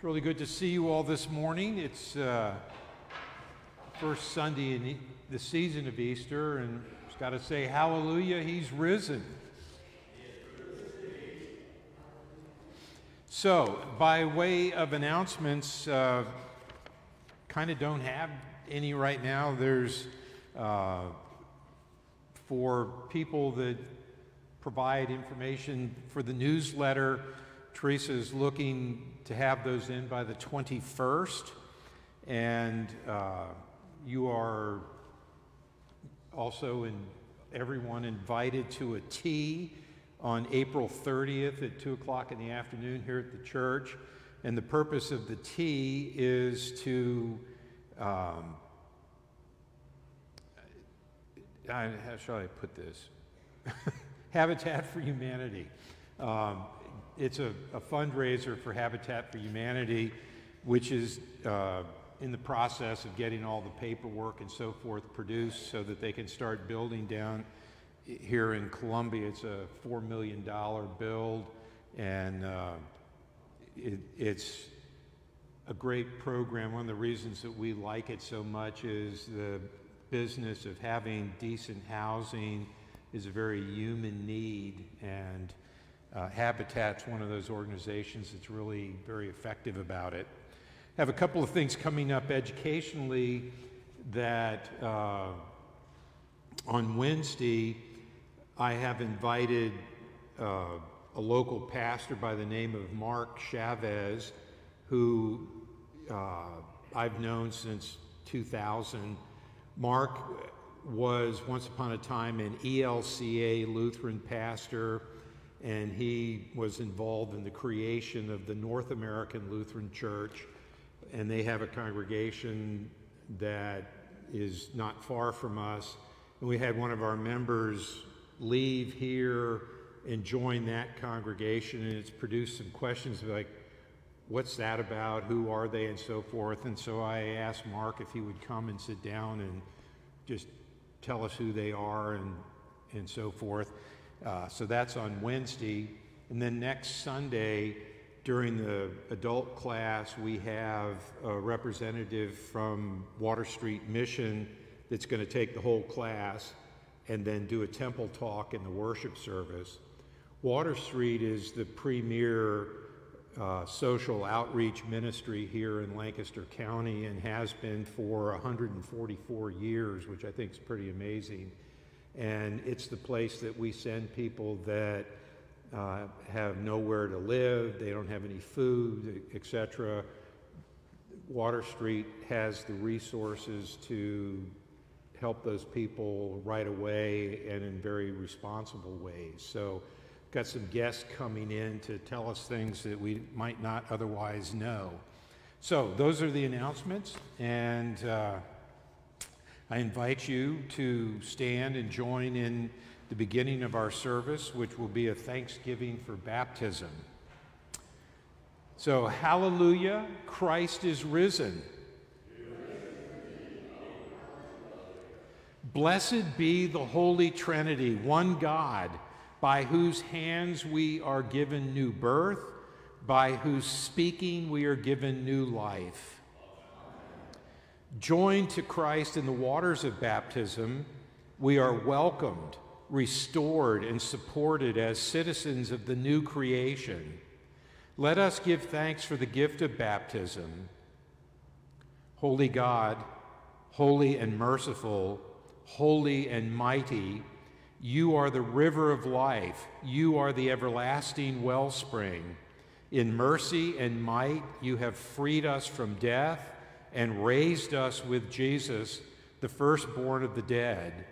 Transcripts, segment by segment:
It's really good to see you all this morning. It's uh, first Sunday in the season of Easter, and just got to say, Hallelujah, He's risen. So, by way of announcements, uh, kind of don't have any right now. There's uh, for people that provide information for the newsletter. Teresa is looking to have those in by the 21st, and uh, you are also in, everyone invited to a tea on April 30th at 2 o'clock in the afternoon here at the church. And the purpose of the tea is to, um, how shall I put this? Habitat for Humanity. Um, it's a, a, fundraiser for Habitat for Humanity, which is uh, in the process of getting all the paperwork and so forth produced so that they can start building down here in Columbia. It's a $4 million build, and uh, it, it's a great program. One of the reasons that we like it so much is the business of having decent housing is a very human need, and uh, Habitat's one of those organizations that's really very effective about it. Have a couple of things coming up educationally that uh, on Wednesday I have invited uh, a local pastor by the name of Mark Chavez, who uh, I've known since 2000. Mark was once upon a time an ELCA Lutheran pastor, and he was involved in the creation of the North American Lutheran Church. And they have a congregation that is not far from us. And we had one of our members leave here and join that congregation, and it's produced some questions like, what's that about? Who are they? And so forth. And so I asked Mark if he would come and sit down and just tell us who they are and, and so forth. Uh, so that's on Wednesday. And then next Sunday, during the adult class, we have a representative from Water Street Mission that's going to take the whole class and then do a temple talk in the worship service. Water Street is the premier uh, social outreach ministry here in Lancaster County and has been for 144 years, which I think is pretty amazing. And it's the place that we send people that uh, have nowhere to live, they don't have any food, etc. Water Street has the resources to help those people right away and in very responsible ways. So got some guests coming in to tell us things that we might not otherwise know. So, those are the announcements, and uh, I invite you to stand and join in the beginning of our service, which will be a thanksgiving for baptism. So, hallelujah, Christ is risen. Blessed be the Holy Trinity, one God by whose hands we are given new birth, by whose speaking we are given new life. Joined to Christ in the waters of baptism, we are welcomed, restored, and supported as citizens of the new creation. Let us give thanks for the gift of baptism. Holy God, holy and merciful, holy and mighty, you are the river of life. You are the everlasting wellspring. In mercy and might, you have freed us from death and raised us with Jesus, the firstborn of the dead.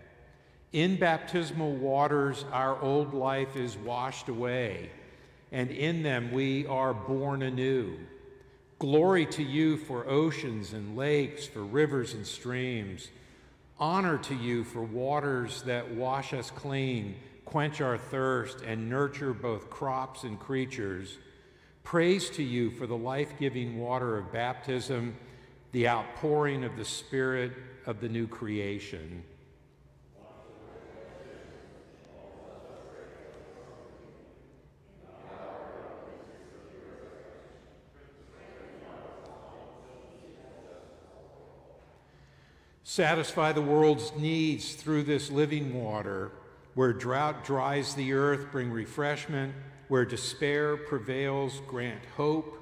In baptismal waters, our old life is washed away, and in them we are born anew. Glory to you for oceans and lakes, for rivers and streams Honor to you for waters that wash us clean, quench our thirst, and nurture both crops and creatures. Praise to you for the life giving water of baptism, the outpouring of the Spirit of the new creation. Satisfy the world's needs through this living water. Where drought dries the earth, bring refreshment. Where despair prevails, grant hope.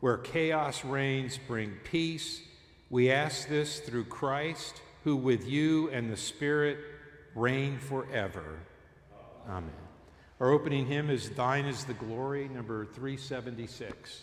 Where chaos reigns, bring peace. We ask this through Christ, who with you and the Spirit reign forever. Amen. Our opening hymn is Thine is the Glory, number 376.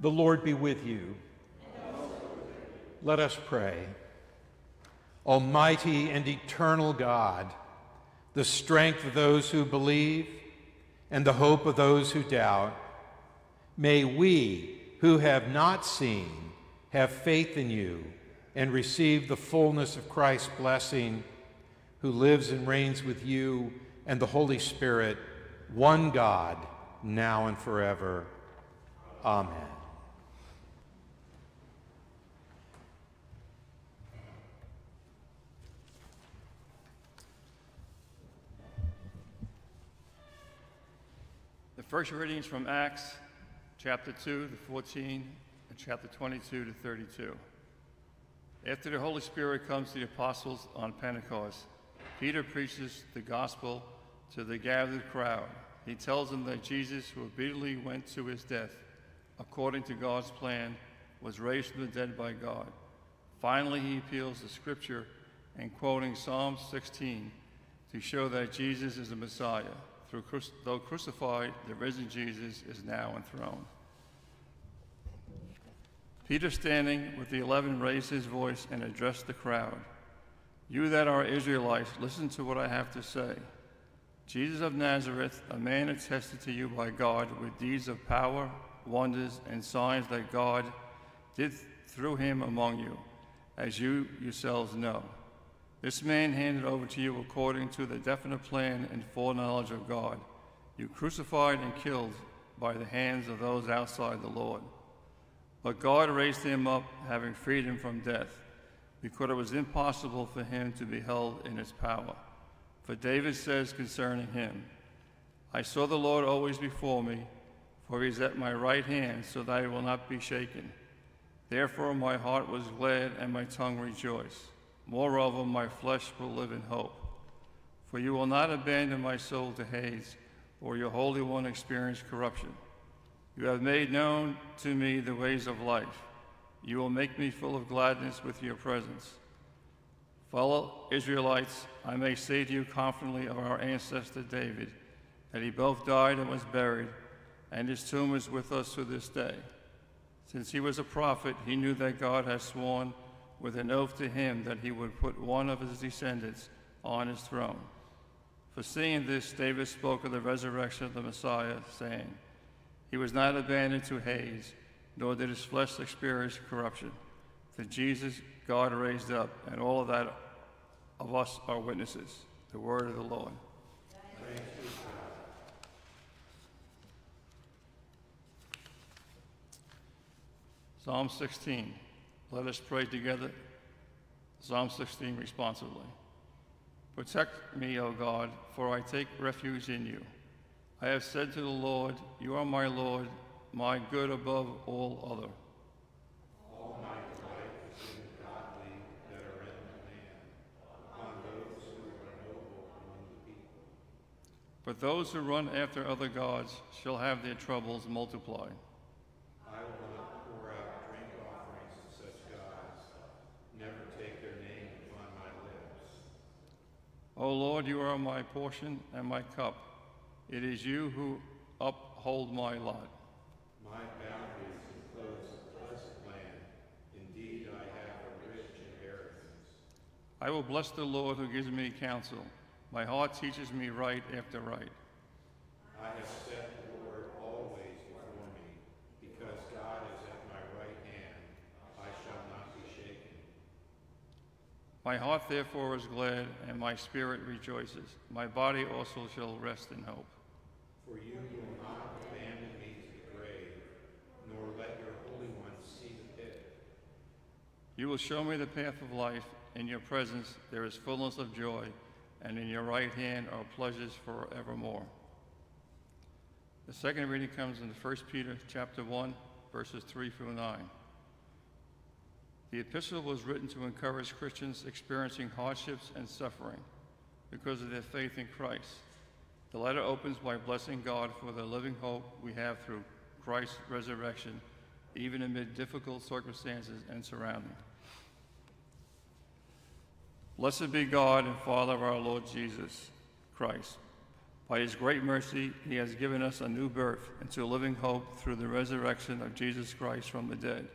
The Lord be with you. Let us pray. Almighty and eternal God, the strength of those who believe and the hope of those who doubt, may we who have not seen have faith in you and receive the fullness of Christ's blessing, who lives and reigns with you and the Holy Spirit, one God, now and forever. Amen. First readings from Acts chapter 2 to 14 and chapter 22 to 32. After the Holy Spirit comes to the apostles on Pentecost, Peter preaches the gospel to the gathered crowd. He tells them that Jesus, who obediently went to his death according to God's plan, was raised from the dead by God. Finally, he appeals to Scripture and quoting Psalm 16 to show that Jesus is the Messiah. Through, though crucified, the risen Jesus is now enthroned. Peter, standing with the eleven, raised his voice and addressed the crowd. You that are Israelites, listen to what I have to say. Jesus of Nazareth, a man attested to you by God with deeds of power, wonders, and signs that God did through him among you, as you yourselves know. This man handed over to you according to the definite plan and foreknowledge of God. You crucified and killed by the hands of those outside the Lord. But God raised him up, having freed him from death, because it was impossible for him to be held in his power. For David says concerning him, I saw the Lord always before me, for he is at my right hand, so that I will not be shaken. Therefore my heart was glad and my tongue rejoiced. Moreover, my flesh will live in hope. For you will not abandon my soul to Hades, or your Holy One experience corruption. You have made known to me the ways of life. You will make me full of gladness with your presence. Fellow Israelites, I may say to you confidently of our ancestor David that he both died and was buried, and his tomb is with us to this day. Since he was a prophet, he knew that God had sworn with an oath to him that he would put one of his descendants on his throne. For seeing this, David spoke of the resurrection of the Messiah, saying, he was not abandoned to Hades, nor did his flesh experience corruption. The Jesus God raised up, and all of that of us are witnesses. The word of the Lord. Psalm 16. Let us pray together. Psalm 16 responsibly. Protect me, O God, for I take refuge in you. I have said to the Lord, You are my Lord, my good above all other. All my delight is in godly that are in the land, upon those who are noble among the people. But those who run after other gods shall have their troubles multiplied. I will not pour out drink offerings to such gods, never take their name upon my lips. O Lord, you are my portion and my cup. It is you who uphold my lot. My boundaries enclose a pleasant land. Indeed, I have a rich inheritance. I will bless the Lord who gives me counsel. My heart teaches me right after right. I have set the Lord always before me. Because God is at my right hand, I shall not be shaken. My heart therefore is glad, and my spirit rejoices. My body also shall rest in hope. For you will not abandon me to the grave, nor let your Holy One see the pit. You will show me the path of life. In your presence there is fullness of joy, and in your right hand are pleasures forevermore. The second reading comes in 1 Peter chapter 1, verses 3 through 9. The epistle was written to encourage Christians experiencing hardships and suffering because of their faith in Christ. The letter opens by blessing God for the living hope we have through Christ's resurrection, even amid difficult circumstances and surroundings. Blessed be God and Father of our Lord Jesus Christ. By his great mercy, he has given us a new birth into a living hope through the resurrection of Jesus Christ from the dead,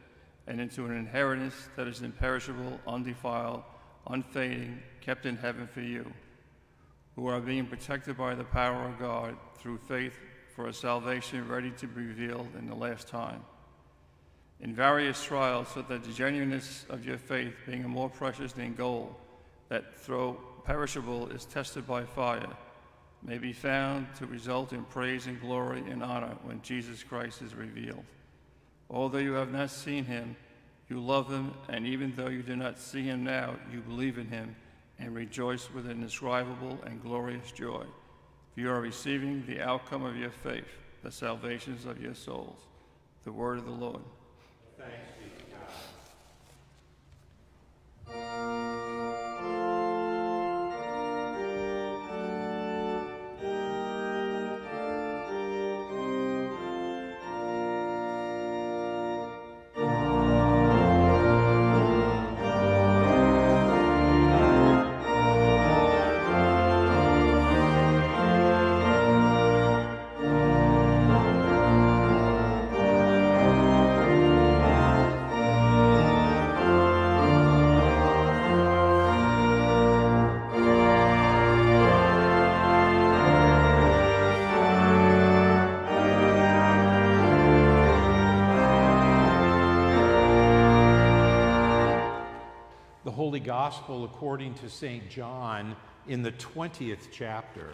and into an inheritance that is imperishable, undefiled, unfading, kept in heaven for you, who are being protected by the power of God through faith for a salvation ready to be revealed in the last time. In various trials, so that the genuineness of your faith, being more precious than gold, that though perishable is tested by fire, may be found to result in praise and glory and honor when Jesus Christ is revealed. Although you have not seen him, you love him, and even though you do not see him now, you believe in him and rejoice with indescribable and glorious joy. For you are receiving the outcome of your faith, the salvations of your souls. The word of the Lord. Thanks. Holy Gospel according to St. John in the 20th chapter.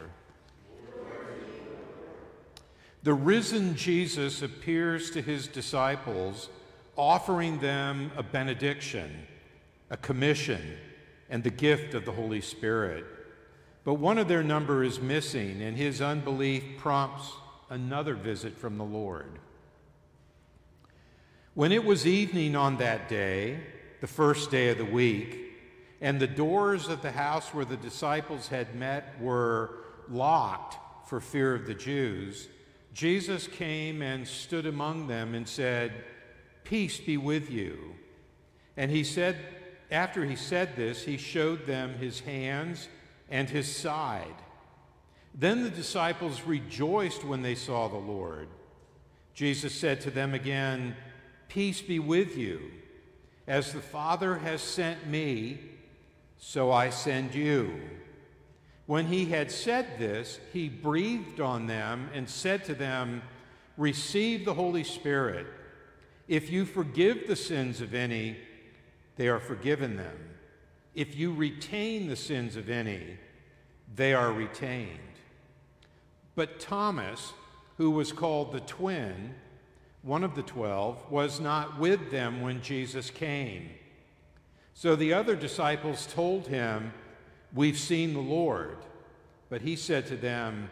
The risen Jesus appears to his disciples, offering them a benediction, a commission, and the gift of the Holy Spirit. But one of their number is missing, and his unbelief prompts another visit from the Lord. When it was evening on that day, the first day of the week, and the doors of the house where the disciples had met were locked for fear of the Jews, Jesus came and stood among them and said, Peace be with you. And he said, after he said this, he showed them his hands and his side. Then the disciples rejoiced when they saw the Lord. Jesus said to them again, Peace be with you. As the Father has sent me, so I send you. When he had said this, he breathed on them and said to them, Receive the Holy Spirit. If you forgive the sins of any, they are forgiven them. If you retain the sins of any, they are retained. But Thomas, who was called the twin, one of the twelve, was not with them when Jesus came. So the other disciples told him, We've seen the Lord. But he said to them,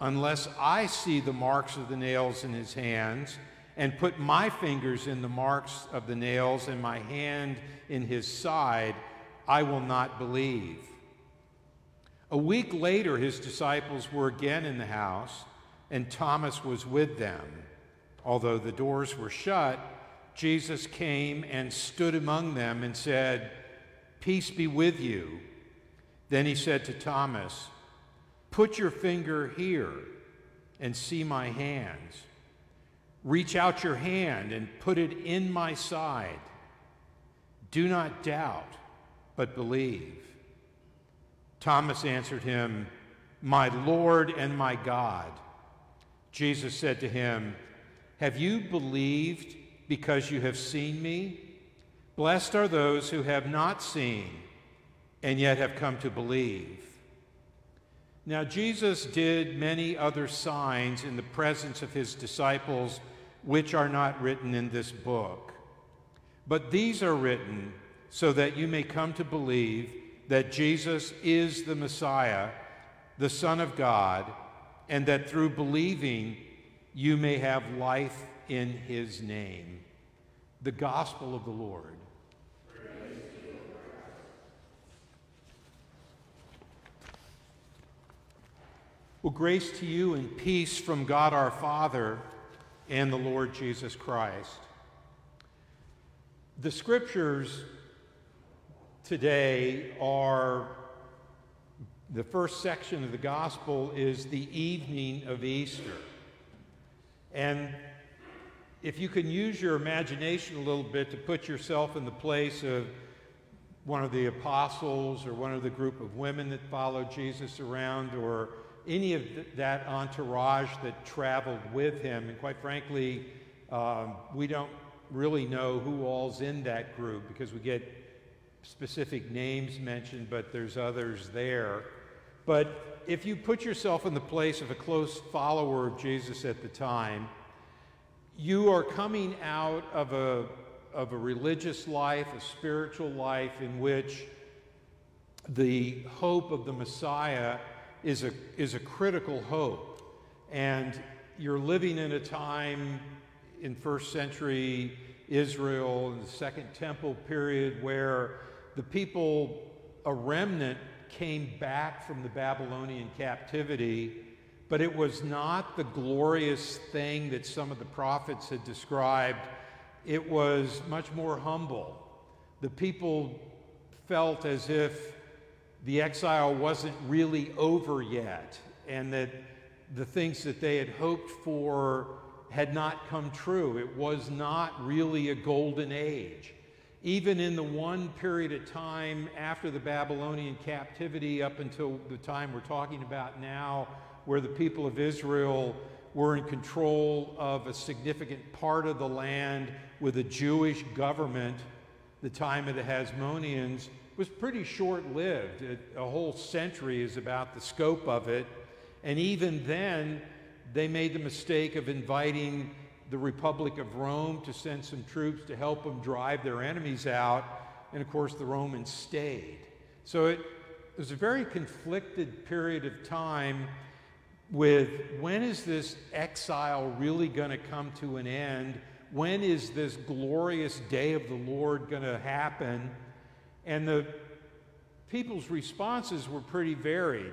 Unless I see the marks of the nails in his hands, and put my fingers in the marks of the nails and my hand in his side, I will not believe. A week later, his disciples were again in the house, and Thomas was with them. Although the doors were shut, Jesus came and stood among them and said, Peace be with you. Then he said to Thomas, Put your finger here and see my hands. Reach out your hand and put it in my side. Do not doubt, but believe. Thomas answered him, My Lord and my God. Jesus said to him, Have you believed because you have seen me? Blessed are those who have not seen and yet have come to believe. Now, Jesus did many other signs in the presence of his disciples, which are not written in this book. But these are written so that you may come to believe that Jesus is the Messiah, the Son of God, and that through believing you may have life in his name. The gospel of the Lord. Well, grace to you and peace from God our Father and the Lord Jesus Christ. The scriptures today are the first section of the gospel is the evening of Easter. And if you can use your imagination a little bit to put yourself in the place of one of the apostles or one of the group of women that followed Jesus around or any of th- that entourage that traveled with him. And quite frankly, um, we don't really know who all's in that group because we get specific names mentioned, but there's others there. But if you put yourself in the place of a close follower of Jesus at the time, you are coming out of a, of a religious life, a spiritual life in which the hope of the Messiah is a, is a critical hope. And you're living in a time in first century Israel, in the Second Temple period, where the people, a remnant, came back from the Babylonian captivity, but it was not the glorious thing that some of the prophets had described. It was much more humble. The people felt as if the exile wasn't really over yet, and that the things that they had hoped for had not come true. It was not really a golden age. Even in the one period of time after the Babylonian captivity, up until the time we're talking about now, where the people of Israel were in control of a significant part of the land with a Jewish government, the time of the Hasmoneans, was pretty short lived. A whole century is about the scope of it. And even then, they made the mistake of inviting the Republic of Rome to send some troops to help them drive their enemies out. And of course, the Romans stayed. So it was a very conflicted period of time with when is this exile really going to come to an end? When is this glorious day of the Lord going to happen? And the people's responses were pretty varied.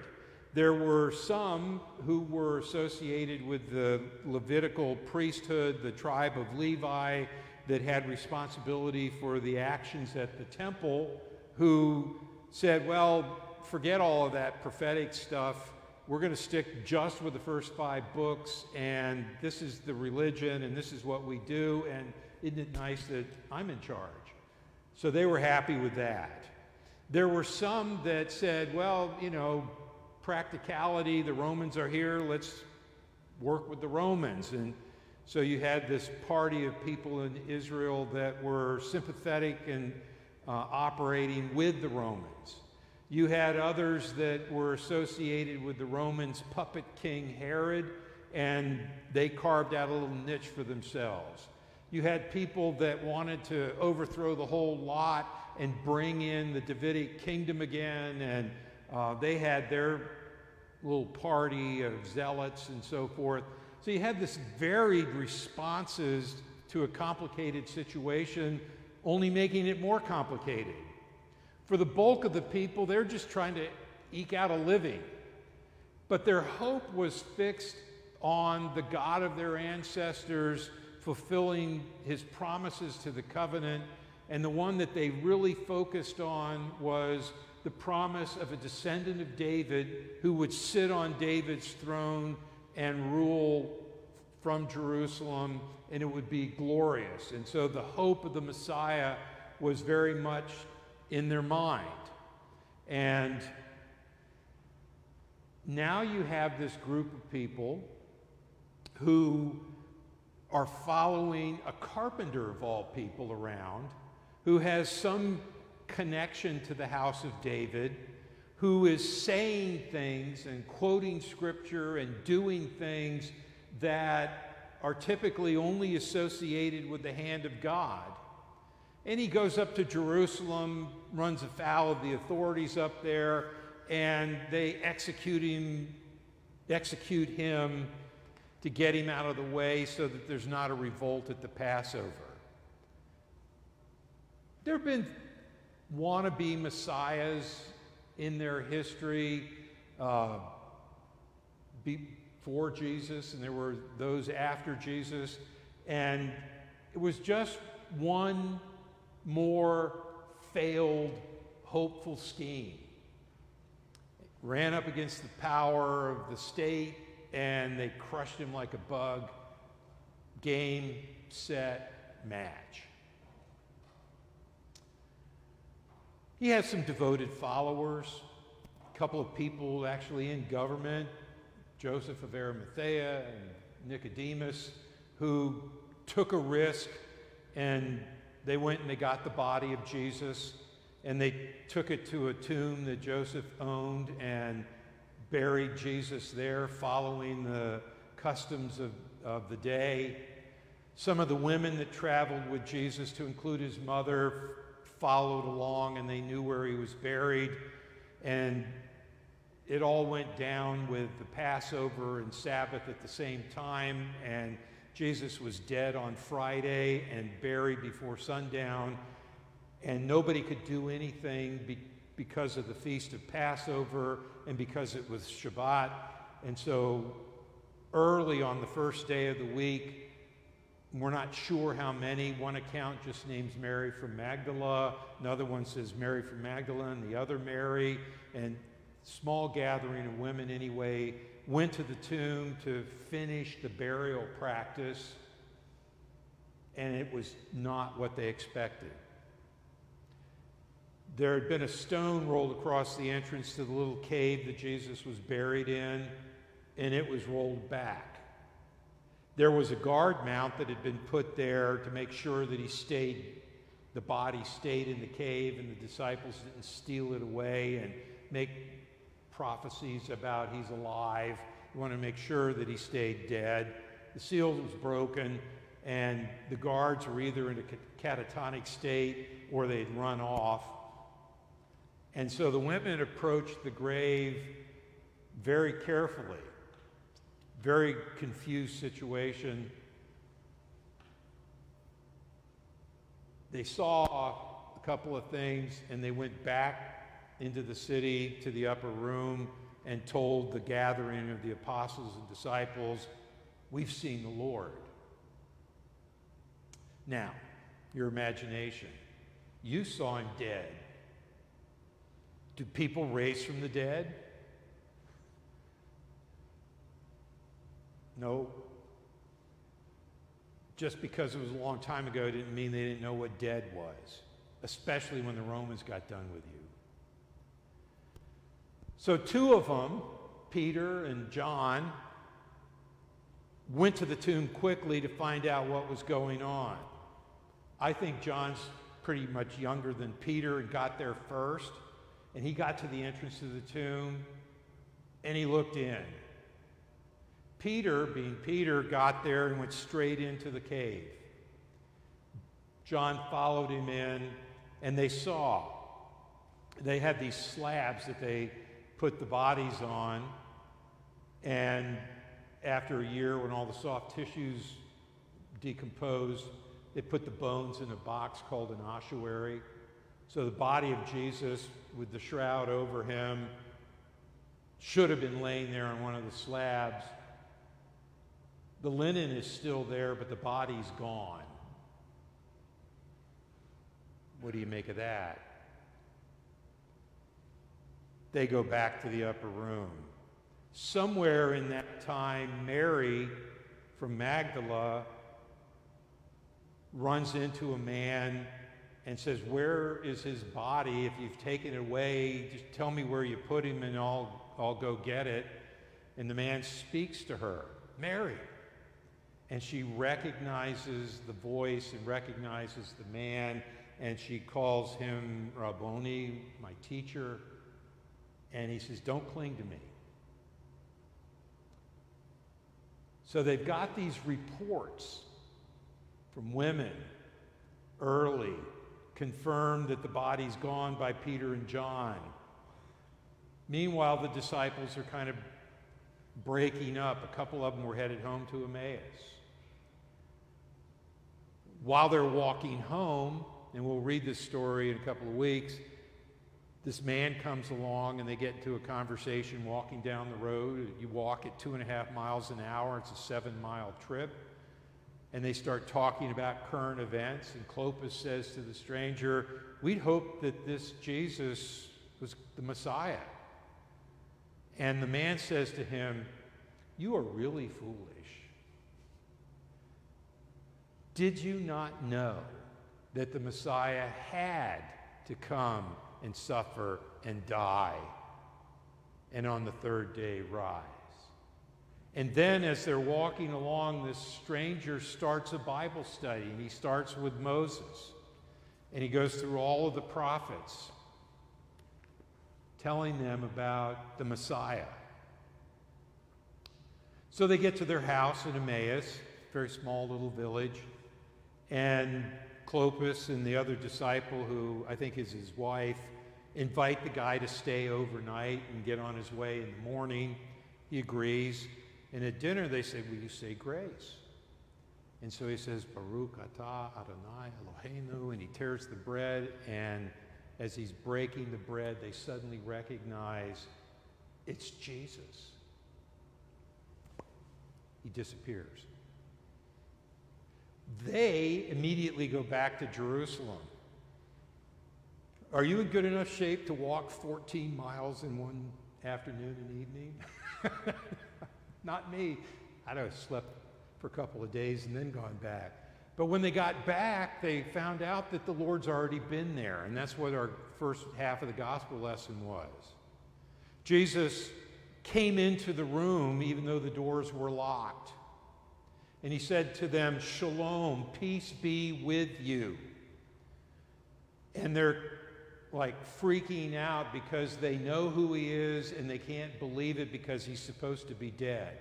There were some who were associated with the Levitical priesthood, the tribe of Levi, that had responsibility for the actions at the temple, who said, Well, forget all of that prophetic stuff. We're going to stick just with the first five books, and this is the religion, and this is what we do, and isn't it nice that I'm in charge? So they were happy with that. There were some that said, well, you know, practicality, the Romans are here, let's work with the Romans. And so you had this party of people in Israel that were sympathetic and uh, operating with the Romans. You had others that were associated with the Romans' puppet king Herod, and they carved out a little niche for themselves. You had people that wanted to overthrow the whole lot and bring in the Davidic kingdom again, and uh, they had their little party of zealots and so forth. So you had this varied responses to a complicated situation, only making it more complicated. For the bulk of the people, they're just trying to eke out a living. But their hope was fixed on the God of their ancestors fulfilling his promises to the covenant. And the one that they really focused on was the promise of a descendant of David who would sit on David's throne and rule from Jerusalem, and it would be glorious. And so the hope of the Messiah was very much in their mind. And now you have this group of people who are following a carpenter of all people around who has some connection to the house of David, who is saying things and quoting scripture and doing things that are typically only associated with the hand of God. And he goes up to Jerusalem, runs afoul of the authorities up there, and they execute him, execute him to get him out of the way so that there's not a revolt at the Passover. There have been wannabe messiahs in their history uh, before Jesus, and there were those after Jesus, and it was just one more failed hopeful scheme. ran up against the power of the state, and they crushed him like a bug. Game, set, match. He has some devoted followers, a couple of people actually in government, Joseph of Arimathea and Nicodemus, who took a risk and they went and they got the body of Jesus and they took it to a tomb that Joseph owned and buried Jesus there, following the customs of, of the day. Some of the women that traveled with Jesus, to include his mother, followed along and they knew where he was buried. And it all went down with the Passover and Sabbath at the same time. And Jesus was dead on Friday and buried before sundown. And nobody could do anything be- because of the feast of Passover and because it was Shabbat. And so early on the first day of the week, we're not sure how many. One account just names Mary from Magdala. Another one says Mary from Magdalene, the other Mary. And small gathering of women anyway went to the tomb to finish the burial practice. And it was not what they expected. There had been a stone rolled across the entrance to the little cave that Jesus was buried in, and it was rolled back. There was a guard mount that had been put there to make sure that he stayed, the body stayed in the cave and the disciples didn't steal it away and make prophecies about he's alive. You want to make sure that he stayed dead. The seal was broken, and the guards were either in a catatonic state or they'd run off. And so the women approached the grave very carefully very confused situation. They saw a couple of things and they went back into the city to the upper room and told the gathering of the apostles and disciples, We've seen the Lord. Now, your imagination. You saw him dead. Do people raise from the dead? No. Just because it was a long time ago didn't mean they didn't know what dead was, especially when the Romans got done with you. So, two of them, Peter and John, went to the tomb quickly to find out what was going on. I think John's pretty much younger than Peter and got there first. And he got to the entrance of the tomb and he looked in. Peter, being Peter, got there and went straight into the cave. John followed him in, and they saw. They had these slabs that they put the bodies on, and after a year, when all the soft tissues decomposed, they put the bones in a box called an ossuary. So the body of Jesus, with the shroud over him, should have been laying there on one of the slabs. The linen is still there, but the body's gone. What do you make of that? They go back to the upper room. Somewhere in that time, Mary from Magdala runs into a man and says, Where is his body? If you've taken it away, just tell me where you put him and I'll, I'll go get it. And the man speaks to her, Mary and she recognizes the voice and recognizes the man, and she calls him Rabboni, my teacher, and he says, Don't cling to me. So they've got these reports from women early, confirmed that the body's gone by Peter and John. Meanwhile, the disciples are kind of breaking up. A couple of them were headed home to Emmaus while they're walking home, and we'll read this story in a couple of weeks, this man comes along and they get into a conversation walking down the road. You walk at two and a half miles an hour, it's a seven mile trip. And they start talking about current events. And Clopas says to the stranger, We'd hoped that this Jesus was the Messiah. And the man says to him, You are really foolish. Did you not know that the Messiah had to come and suffer and die and on the third day rise? And then, as they're walking along, this stranger starts a Bible study, and he starts with Moses. And he goes through all of the prophets, telling them about the Messiah. So they get to their house in Emmaus, very small little village, and Clopas and the other disciple, who I think is his wife, invite the guy to stay overnight and get on his way in the morning. He agrees. And at dinner, they say, Will you say grace? And so he says, Baruch atah Adonai Eloheinu, and he tears the bread. And as he's breaking the bread, they suddenly recognize it's Jesus. He disappears. They immediately go back to Jerusalem. Are you in good enough shape to walk 14 miles in one afternoon and evening? Not me. I'd have slept for a couple of days and then gone back. But when they got back, they found out that the Lord's already been there. And that's what our first half of the gospel lesson was. Jesus came into the room even though the doors were locked. And he said to them, Shalom, peace be with you. And they're like freaking out because they know who he is and they can't believe it because he's supposed to be dead.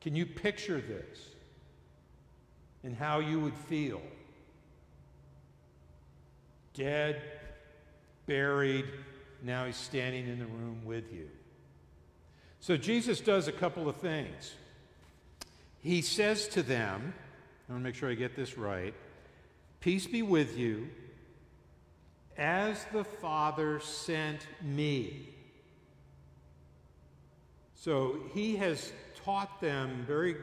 Can you picture this and how you would feel? Dead, buried, now he's standing in the room with you. So Jesus does a couple of things. He says to them, I want to make sure I get this right Peace be with you, as the Father sent me. So he has taught them very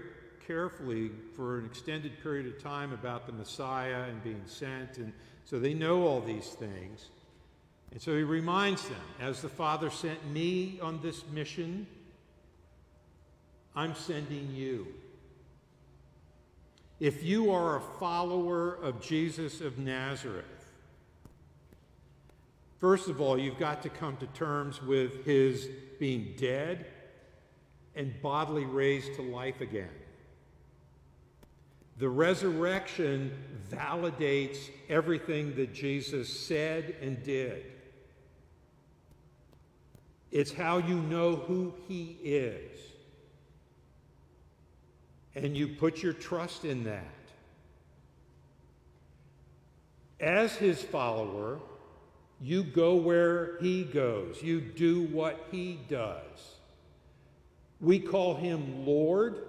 carefully for an extended period of time about the Messiah and being sent, and so they know all these things. And so he reminds them, as the Father sent me on this mission, I'm sending you. If you are a follower of Jesus of Nazareth, first of all, you've got to come to terms with his being dead and bodily raised to life again. The resurrection validates everything that Jesus said and did. It's how you know who he is and you put your trust in that. As his follower, you go where he goes, you do what he does. We call him Lord,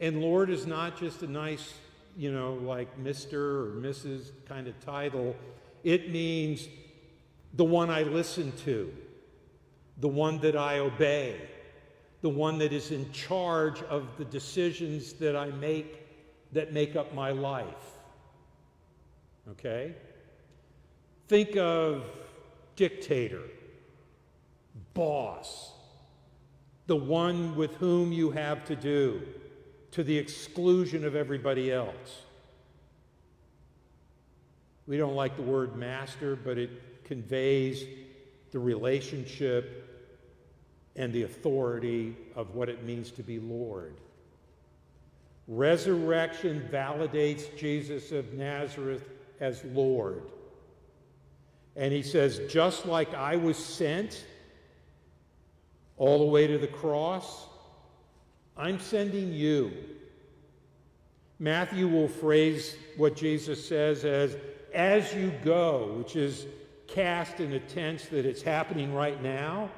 and Lord is not just a nice, you know, like Mr. or Mrs. kind of title. It means the one I listen to, the one that I obey the one that is in charge of the decisions that I make that make up my life. Okay? Think of dictator, boss, the one with whom you have to do to the exclusion of everybody else. We don't like the word master, but it conveys the relationship and the authority of what it means to be Lord. Resurrection validates Jesus of Nazareth as Lord. And he says, just like I was sent all the way to the cross, I'm sending you. Matthew will phrase what Jesus says as, as you go, which is cast in a tense that it's happening right now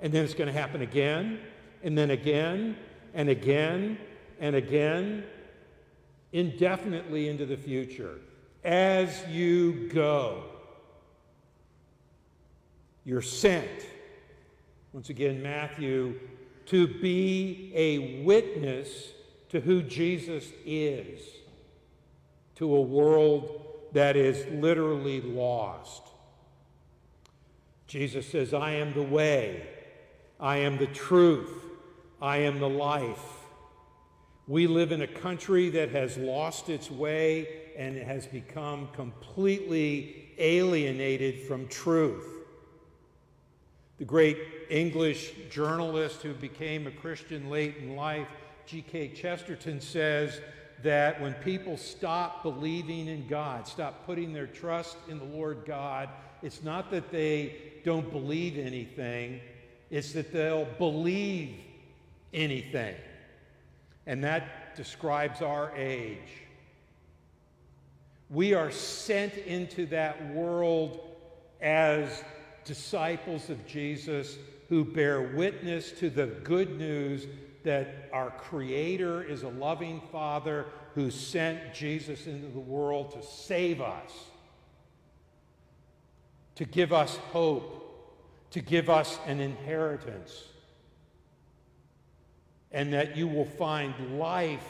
and then it's going to happen again, and then again, and again, and again, indefinitely into the future. As you go, you're sent. Once again, Matthew, to be a witness to who Jesus is to a world that is literally lost. Jesus says, I am the way, I am the truth, I am the life. We live in a country that has lost its way and has become completely alienated from truth. The great English journalist who became a Christian late in life, G.K. Chesterton, says that when people stop believing in God, stop putting their trust in the Lord God, it's not that they don't believe anything, it's that they'll believe anything. And that describes our age. We are sent into that world as disciples of Jesus who bear witness to the good news that our Creator is a loving Father who sent Jesus into the world to save us, to give us hope, to give us an inheritance, and that you will find life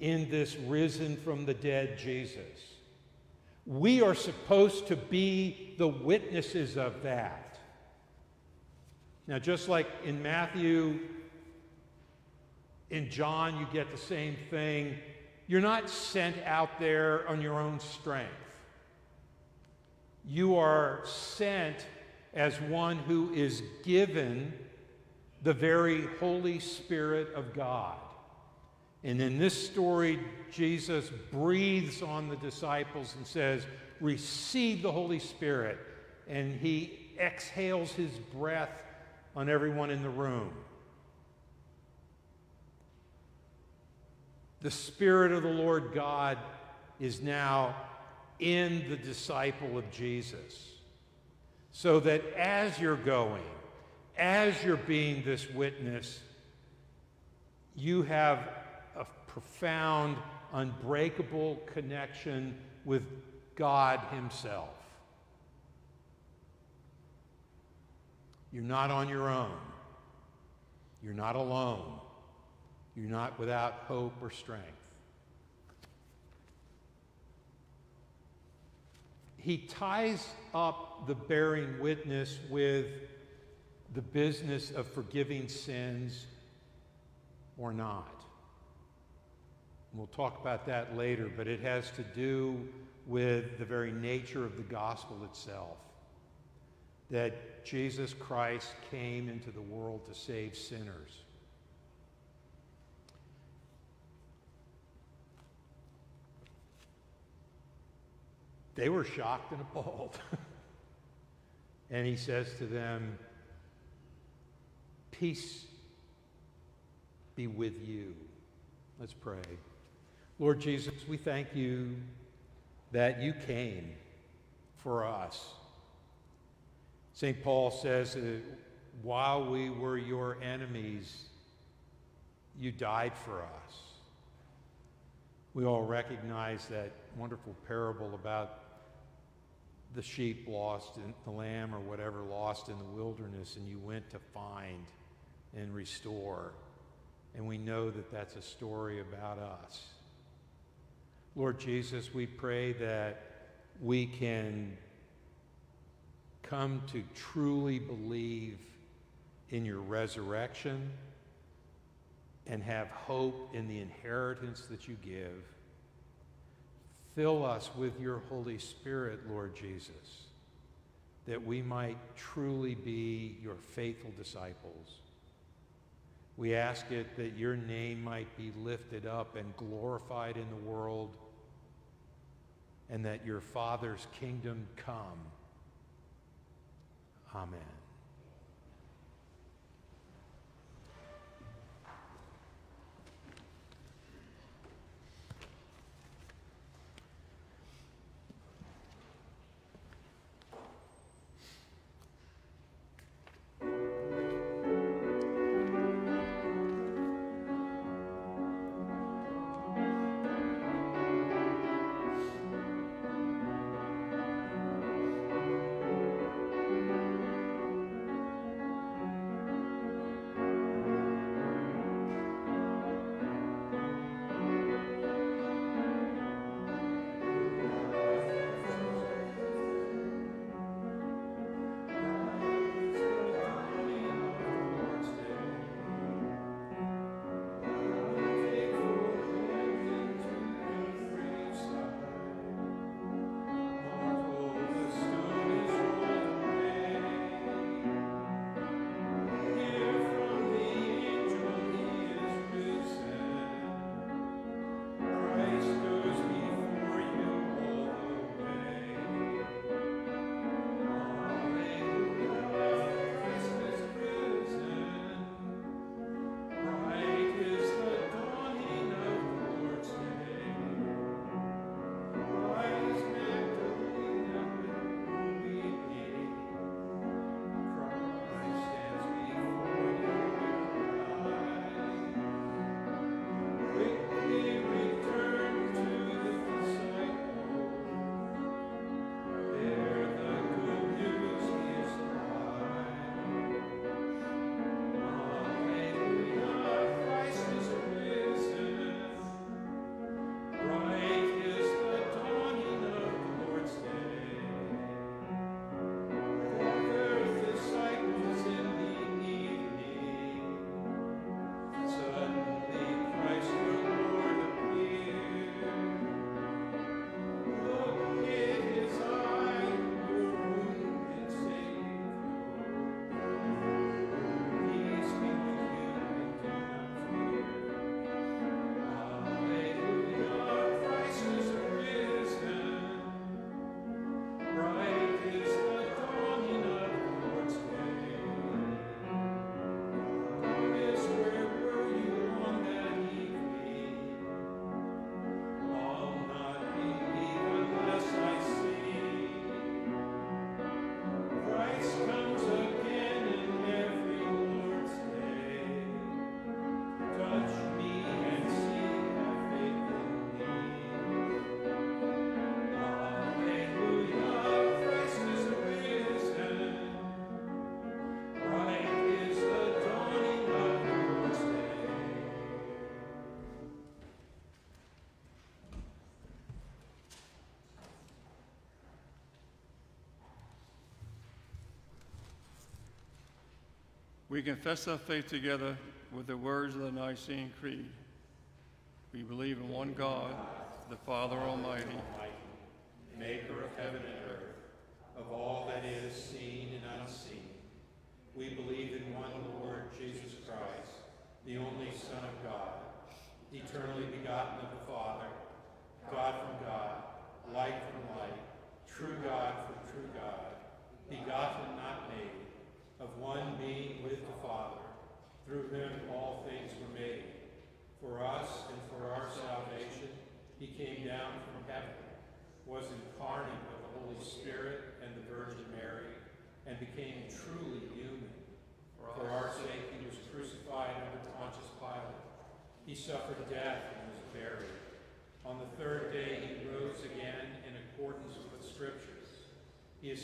in this risen from the dead Jesus. We are supposed to be the witnesses of that. Now, just like in Matthew, in John, you get the same thing. You're not sent out there on your own strength. You are sent as one who is given the very Holy Spirit of God. And in this story, Jesus breathes on the disciples and says, Receive the Holy Spirit. And he exhales his breath on everyone in the room. The Spirit of the Lord God is now in the disciple of Jesus. So that as you're going, as you're being this witness, you have a profound, unbreakable connection with God Himself. You're not on your own. You're not alone. You're not without hope or strength. He ties up the bearing witness with the business of forgiving sins or not. We'll talk about that later, but it has to do with the very nature of the gospel itself. That Jesus Christ came into the world to save sinners. They were shocked and appalled. and he says to them, Peace be with you. Let's pray. Lord Jesus, we thank you that you came for us. St. Paul says that while we were your enemies, you died for us. We all recognize that wonderful parable about the sheep lost in the lamb or whatever lost in the wilderness and you went to find and restore. And we know that that's a story about us. Lord Jesus, we pray that we can come to truly believe in your resurrection and have hope in the inheritance that you give. Fill us with your Holy Spirit, Lord Jesus, that we might truly be your faithful disciples. We ask it that your name might be lifted up and glorified in the world, and that your Father's kingdom come. Amen. We confess our faith together with the words of the Nicene Creed. We believe in one God, the Father Almighty, maker of heaven and earth, of all that is seen and unseen. We believe in one Lord Jesus Christ, the only Son of God, eternally begotten of the Father, God from God, light from light, true God from true God, begotten, not made, of one being with the Father. Through him all things were made. For us and for our salvation, he came down from heaven, was incarnate of the Holy Spirit and the Virgin Mary, and became truly human. For our sake, he was crucified under Pontius Pilate. He suffered death and was buried. On the third day, he rose again in accordance with the Scriptures. He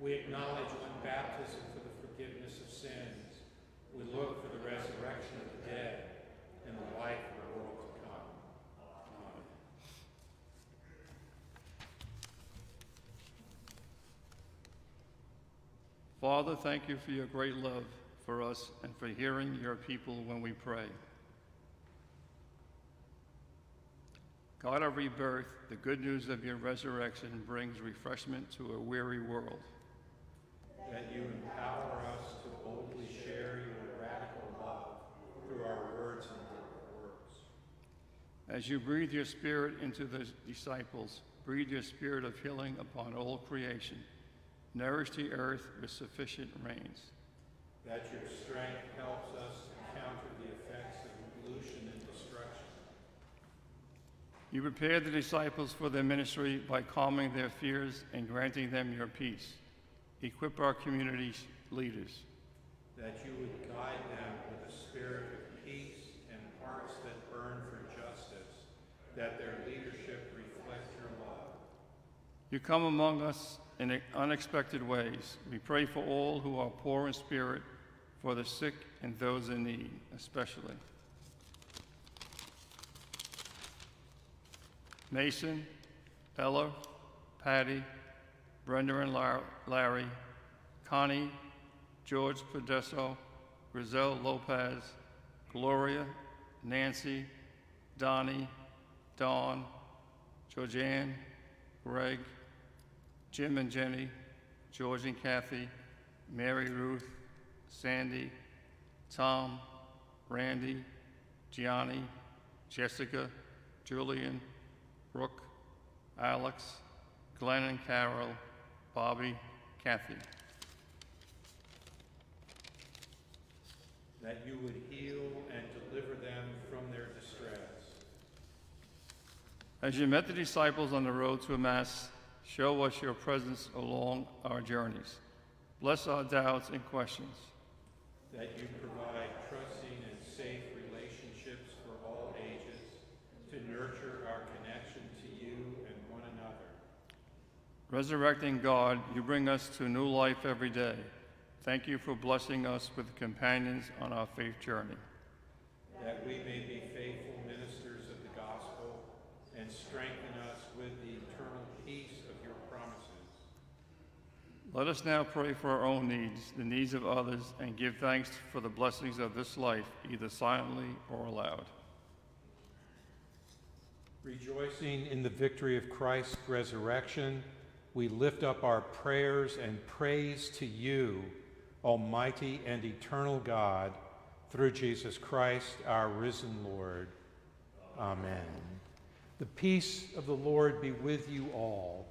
We acknowledge one baptism for the forgiveness of sins. We look for the resurrection of the dead and the life of the world to come. Amen. Father, thank you for your great love for us and for hearing your people when we pray. God of rebirth, the good news of your resurrection brings refreshment to a weary world. That you empower us to boldly share your radical love through our words and our works. As you breathe your spirit into the disciples, breathe your spirit of healing upon all creation. Nourish the earth with sufficient rains. That your strength helps us to counter the effects of pollution and destruction. You prepared the disciples for their ministry by calming their fears and granting them your peace. Equip our community's leaders. That you would guide them with a spirit of peace and hearts that burn for justice, that their leadership reflect your love. You come among us in unexpected ways. We pray for all who are poor in spirit, for the sick and those in need, especially. Mason, Ella, Patty, Brenda and Larry, Connie, George Podesso, Grizel Lopez, Gloria, Nancy, Donnie, Dawn, Georgianne, Greg, Jim and Jenny, George and Kathy, Mary Ruth, Sandy, Tom, Randy, Gianni, Jessica, Julian, Brooke, Alex, Glenn and Carol, Bobby, Kathy. That you would heal and deliver them from their distress. As you met the disciples on the road to Emmaus, show us your presence along our journeys. Bless our doubts and questions. That you provide trusting and safe relationships for all ages to nurture our connection to you and one another. Resurrecting God, you bring us to new life every day. Thank you for blessing us with companions on our faith journey. That we may be faithful ministers of the gospel and strengthen us with the eternal peace of your promises. Let us now pray for our own needs, the needs of others, and give thanks for the blessings of this life, either silently or aloud. Rejoicing in the victory of Christ's resurrection, we lift up our prayers and praise to you, Almighty and eternal God, through Jesus Christ, our risen Lord. Amen. The peace of the Lord be with you all.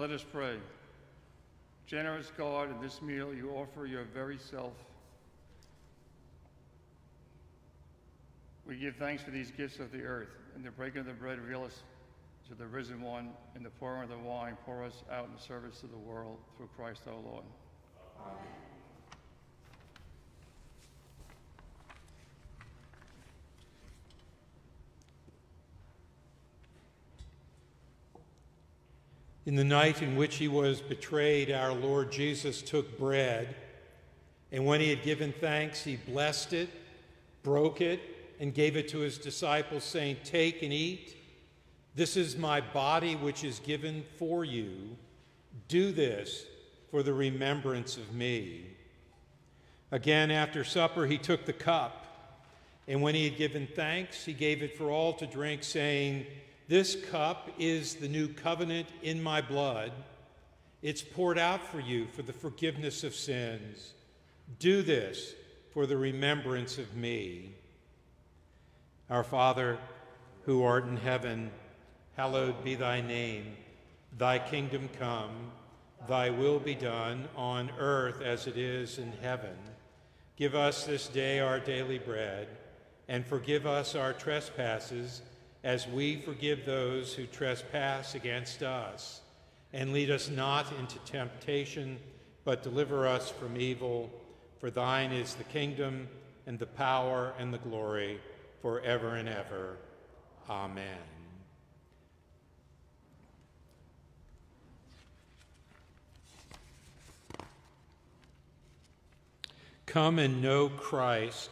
Let us pray. Generous God, in this meal you offer your very self. We give thanks for these gifts of the earth, and the breaking of the bread reveal us to the risen one, and the pouring of the wine pour us out in service of the world through Christ our Lord. Amen. In the night in which he was betrayed, our Lord Jesus took bread, and when he had given thanks, he blessed it, broke it, and gave it to his disciples, saying, Take and eat. This is my body, which is given for you. Do this for the remembrance of me. Again, after supper, he took the cup, and when he had given thanks, he gave it for all to drink, saying, This cup is the new covenant in my blood. It's poured out for you for the forgiveness of sins. Do this for the remembrance of me. Our Father, who art in heaven, hallowed be thy name. Thy kingdom come, thy will be done on earth as it is in heaven. Give us this day our daily bread, and forgive us our trespasses as we forgive those who trespass against us. And lead us not into temptation, but deliver us from evil. For thine is the kingdom, and the power, and the glory forever and ever. Amen. Come and know Christ,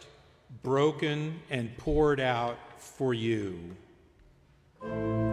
broken and poured out for you.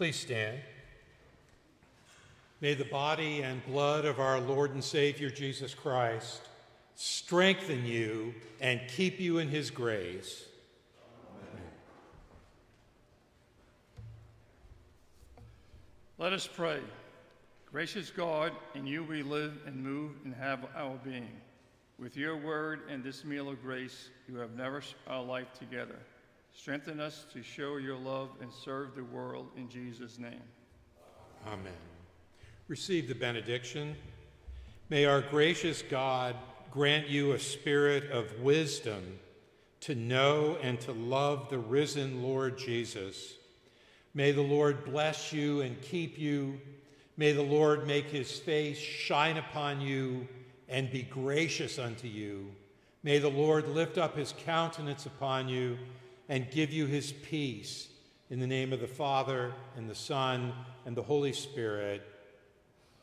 Please stand. May the body and blood of our Lord and Savior Jesus Christ strengthen you and keep you in his grace. Let us pray. Gracious God, in you we live and move and have our being. With your word and this meal of grace, you have nourished our life together. Strengthen us to show your love and serve the world in Jesus' name. Amen. Receive the benediction. May our gracious God grant you a spirit of wisdom to know and to love the risen Lord Jesus. May the Lord bless you and keep you. May the Lord make his face shine upon you and be gracious unto you. May the Lord lift up his countenance upon you and give you his peace. In the name of the Father, and the Son, and the Holy Spirit.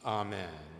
Amen.